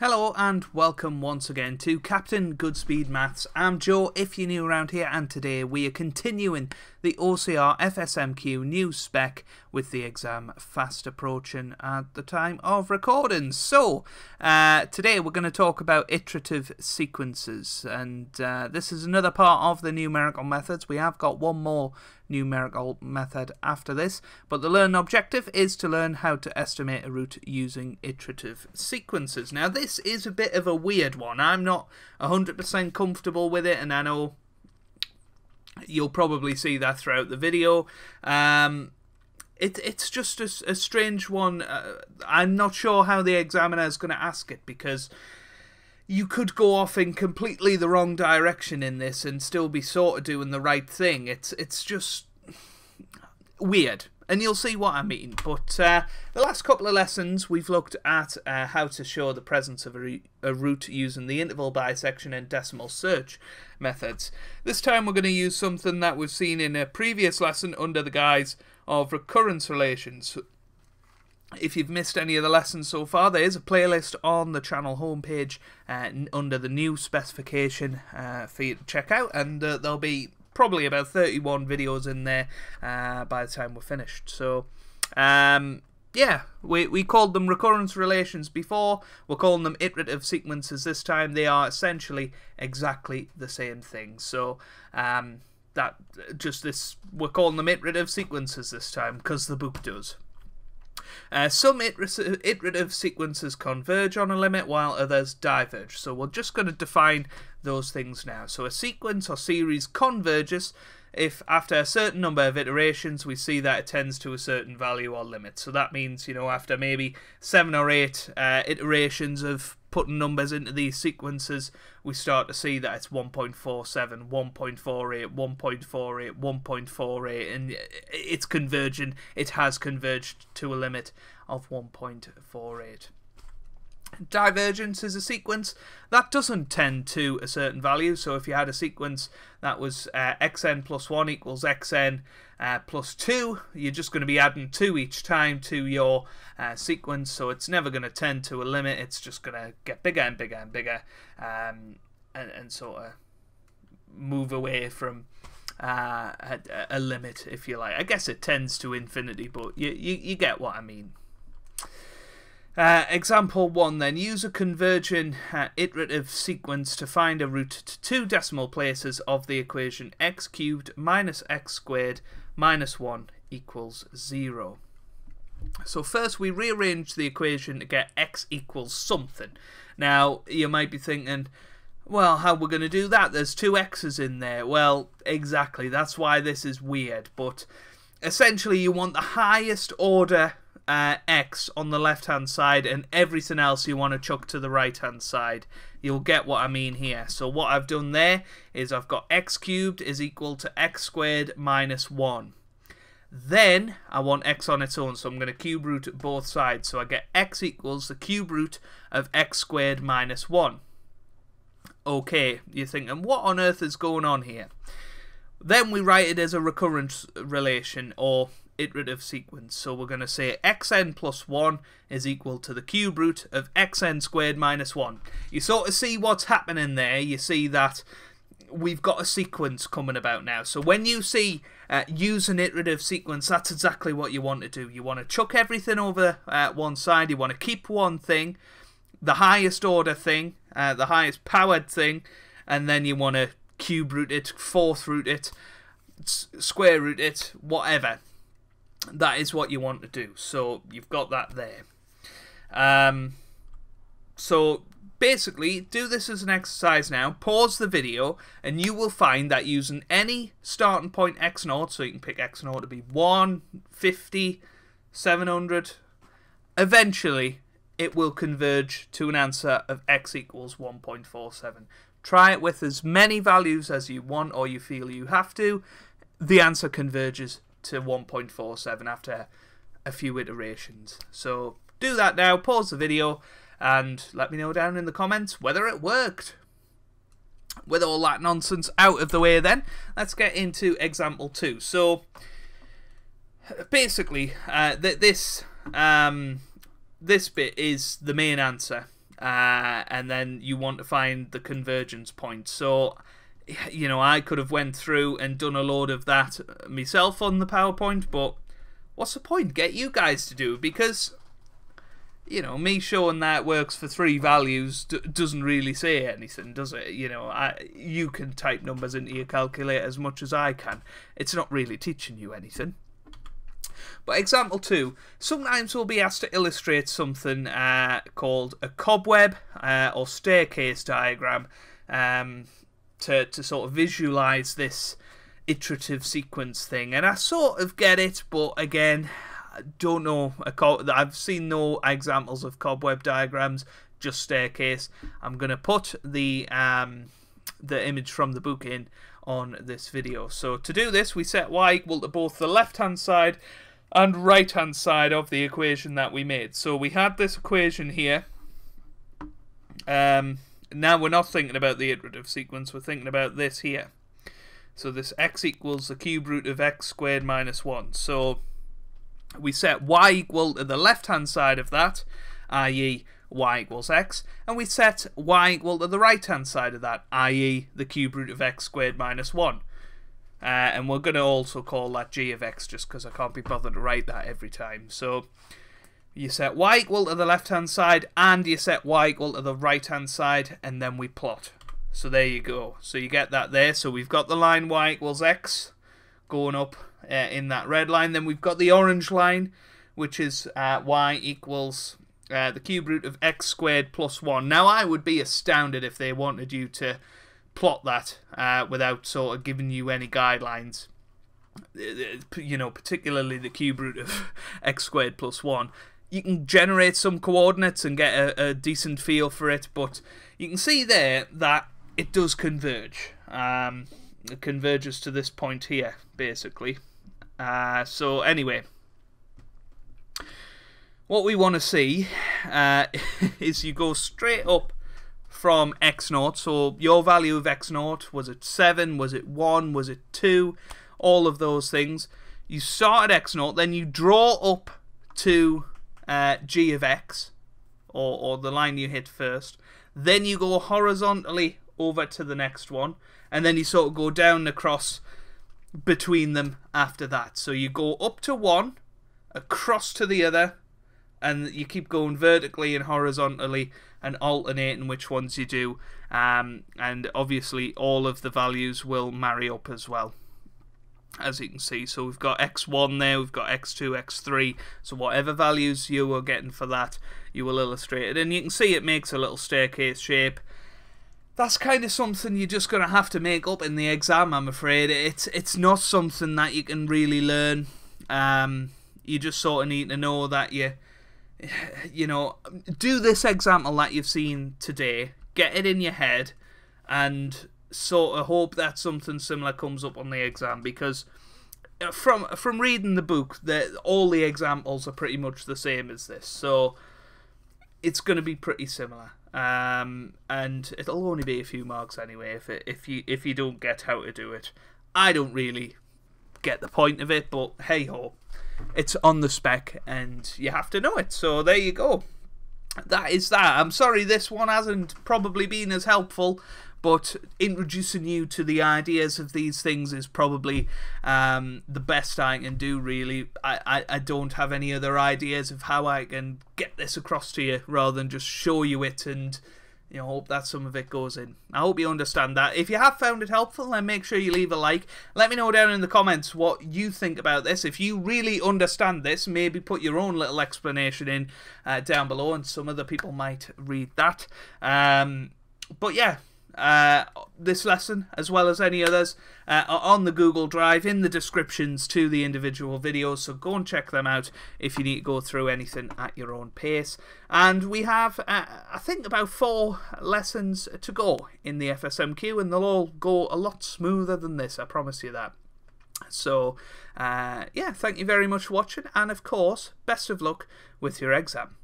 Hello and welcome once again to Captain Goodspeed Maths. I'm Joe if you're new around here and today we are continuing the OCR FSMQ new spec with the exam fast approaching at the time of recording. So uh, today we're going to talk about iterative sequences and uh, this is another part of the numerical methods. We have got one more numerical method after this, but the learn objective is to learn how to estimate a root using iterative sequences. Now this is a bit of a weird one. I'm not 100% comfortable with it and I know you'll probably see that throughout the video. Um, it, it's just a, a strange one. Uh, I'm not sure how the examiner is going to ask it because you could go off in completely the wrong direction in this and still be sort of doing the right thing. It's it's just weird. And you'll see what I mean. But uh, the last couple of lessons, we've looked at uh, how to show the presence of a, a root using the interval bisection and decimal search methods. This time we're going to use something that we've seen in a previous lesson under the guise of recurrence relations. If you've missed any of the lessons so far, there is a playlist on the channel homepage uh, under the new specification uh, for you to check out, and uh, there'll be probably about 31 videos in there uh, by the time we're finished. So, um, yeah, we, we called them recurrence relations before. We're calling them iterative sequences this time. They are essentially exactly the same thing. So, um, that just this, we're calling them iterative sequences this time because the book does. Uh, some iterative sequences converge on a limit while others diverge. So we're just going to define those things now. So a sequence or series converges if after a certain number of iterations we see that it tends to a certain value or limit. So that means, you know, after maybe seven or eight uh, iterations of putting numbers into these sequences, we start to see that it's 1.47, 1.48, 1.48, 1.48, and it's converging. It has converged to a limit of 1.48. Divergence is a sequence that doesn't tend to a certain value. So if you had a sequence that was uh, xn plus 1 equals xn uh, plus 2, you're just going to be adding 2 each time to your uh, sequence. So it's never going to tend to a limit. It's just going to get bigger and bigger and bigger um, and, and sort of move away from uh, a, a, limit, if you like. I guess it tends to infinity, but you, you, you get what I mean. Uh, example 1 then. Use a convergent uh, iterative sequence to find a root to two decimal places of the equation x cubed minus x squared minus 1 equals 0. So first we rearrange the equation to get x equals something. Now you might be thinking, well, how we're going to do that? There's two x's in there. Well, exactly. That's why this is weird. But essentially you want the highest order uh, X on the left hand side and everything else you want to chuck to the right hand side. You'll get what I mean here. So what I've done there is I've got X cubed is equal to X squared minus 1. Then I want X on its own, so I'm going to cube root both sides. So I get X equals the cube root of X squared minus 1. Okay, you're thinking, what on earth is going on here? Then we write it as a recurrence relation, or iterative sequence. So we're going to say xn plus 1 is equal to the cube root of xn squared minus 1. You sort of see what's happening there. You see that we've got a sequence coming about now. So when you see uh, use an iterative sequence, that's exactly what you want to do. You want to chuck everything over uh, one side. You want to keep one thing, the highest order thing, uh, the highest powered thing, and then you want to cube root it, fourth root it, square root it, whatever that is what you want to do. So you've got that there. Um, so basically, do this as an exercise now. Pause the video, and you will find that using any starting point x naught, so you can pick x naught to be 1, 50, 700, eventually it will converge to an answer of x equals 1.47. Try it with as many values as you want or you feel you have to. The answer converges to 1.47 after a few iterations. So do that now, pause the video, and let me know down in the comments whether it worked. With all that nonsense out of the way then, let's get into example 2. So, basically, uh, th this, um, this bit is the main answer. uh, and then you want to find the convergence point. So, you know, I could have went through and done a load of that myself on the PowerPoint, but what's the point? Get you guys to do because you know, me showing that works for three values doesn't really say anything, does it? You know, I you can type numbers into your calculator as much as I can. It's not really teaching you anything. But example two, sometimes we'll be asked to illustrate something uh, called a cobweb uh, or staircase diagram um, to, to sort of visualize this iterative sequence thing. And I sort of get it, but again, I don't know. I've seen no examples of cobweb diagrams, just staircase. I'm going to put the um, the image from the book in on this video. So to do this, we set y equal to both the left-hand side and right-hand side of the equation that we made. So we had this equation here. Um, now we're not thinking about the iterative sequence, we're thinking about this here. So this x equals the cube root of x squared minus 1. So we set y equal to the left-hand side of that, i.e. y equals x, and we set y equal to the right-hand side of that, i.e. the cube root of x squared minus 1. Uh, and we're going to also call that g of x just because I can't be bothered to write that every time. So you set y equal to the left-hand side and you set y equal to the right-hand side and then we plot. So there you go. So you get that there. So we've got the line y equals x going up uh, in that red line. Then we've got the orange line, which is uh, y equals uh, the cube root of x squared plus 1. Now, I would be astounded if they wanted you to plot that uh, without sort of giving you any guidelines. Uh, you know, particularly the cube root of x squared plus 1. You can generate some coordinates and get a, a decent feel for it, but you can see there that it does converge. Um, it converges to this point here, basically. Uh, so anyway, what we want to see uh, is you go straight up from x naught. So your value of x naught was it seven? Was it one? Was it two? All of those things. You start at x naught, then you draw up to uh, g of x, or or the line you hit first. Then you go horizontally over to the next one, and then you sort of go down across between them after that. So you go up to one, across to the other, and you keep going vertically and horizontally and alternating which ones you do. Um, and obviously, all of the values will marry up as well. As you can see, so we've got x1 there, we've got x2, x3. So whatever values you are getting for that, you will illustrate it. And you can see it makes a little staircase shape that's kind of something you're just going to have to make up in the exam, I'm afraid. It's it's not something that you can really learn. Um, you just sort of need to know that you, you know, do this example that you've seen today, get it in your head, and sort of hope that something similar comes up on the exam because uh, from from reading the book that all the examples are pretty much the same as this so it's going to be pretty similar um, and it'll only be a few marks anyway if it, if you if you don't get how to do it. I don't really get the point of it, but hey ho, it's on the spec and you have to know it. So there you go. That is that. I'm sorry this one hasn't probably been as helpful but introducing you to the ideas of these things is probably um, the best I can do, really. I, I, I don't have any other ideas of how I can get this across to you rather than just show you it and you know, hope that some of it goes in. I hope you understand that. If you have found it helpful, then make sure you leave a like. Let me know down in the comments what you think about this. If you really understand this, maybe put your own little explanation in uh, down below, and some other people might read that. Um, but yeah, uh, this lesson, as well as any others, uh, are on the Google Drive in the descriptions to the individual videos. So go and check them out if you need to go through anything at your own pace. And we have, uh, I think, about four lessons to go in the FSMQ, and they'll all go a lot smoother than this. I promise you that. So, uh, yeah, thank you very much for watching, and of course, best of luck with your exam.